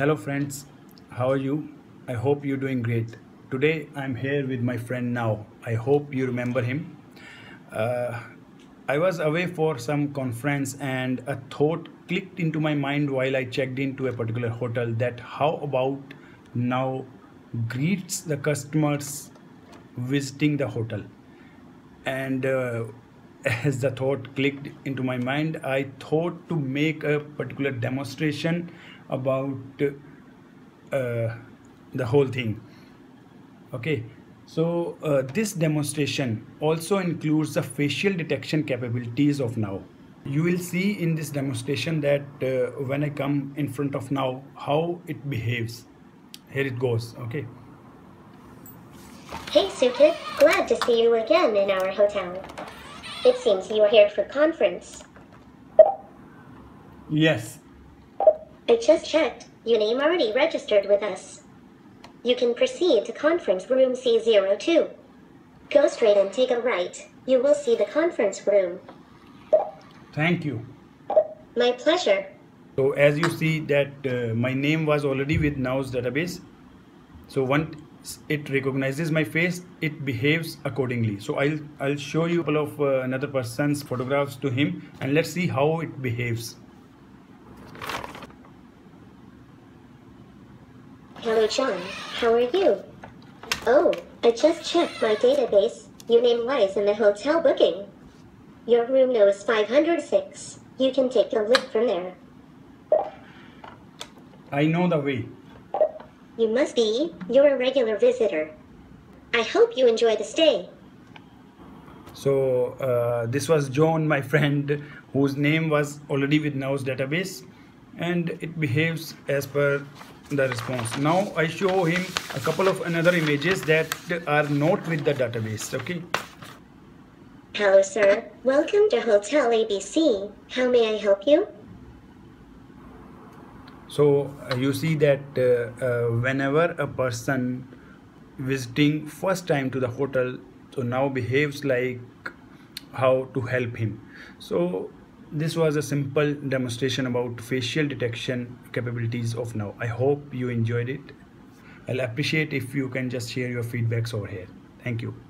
Hello friends, how are you? I hope you're doing great. Today I'm here with my friend NAO. I hope you remember him. Uh, I was away for some conference and a thought clicked into my mind while I checked into a particular hotel that how about NAO greets the customers visiting the hotel and uh, as the thought clicked into my mind i thought to make a particular demonstration about uh, the whole thing. Okay. So uh, this demonstration also includes the facial detection capabilities of NAO. You will see in this demonstration that uh, when i come in front of NAO how it behaves. Here it goes. Okay. Hey Sukit, glad to see you again in our hotel. It seems you are here for conference. yes I just checked. Your name already registered with us. You can proceed to conference room C02. Go straight and take a right. You will see the conference room. thank you My pleasure. so as you see that uh, my name was already with NAO's database so once it recognizes my face it behaves accordingly so i'll i'll show you a couple of uh, another person's photographs to him and let's see how it behaves Hello John, how are you? Oh, I just checked my database. Your name lies in the hotel booking. Your room knows 506. You can take a look from there. i know the way You must be. You're a regular visitor. I hope you enjoy the stay. so uh, this was john my friend whose name was already with NAO's database and it behaves as per the response now i show him a couple of another images that are not with the database okay Hello, sir. Welcome to Hotel ABC. How may I help you? so uh, you see that uh, uh, whenever a person visiting first time to the hotel so NAO behaves like how to help him so this was a simple demonstration about facial detection capabilities of NAO. I hope you enjoyed it. I'll appreciate if you can just share your feedbacks over here. Thank you